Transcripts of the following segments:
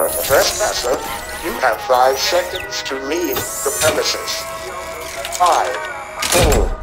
Red Panther, you have five seconds to leave the premises. Five, four,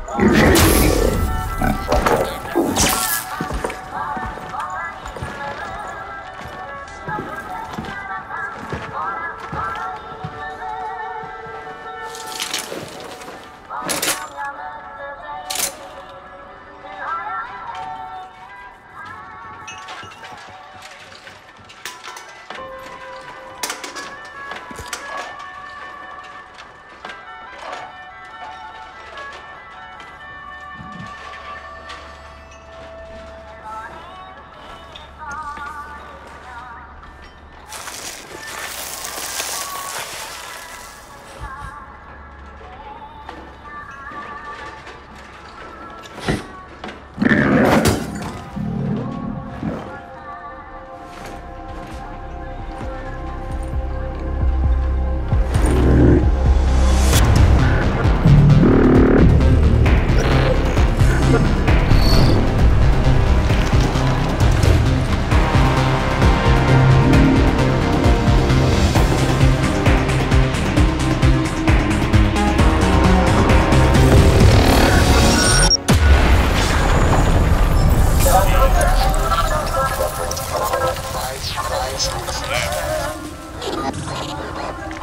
Thank you.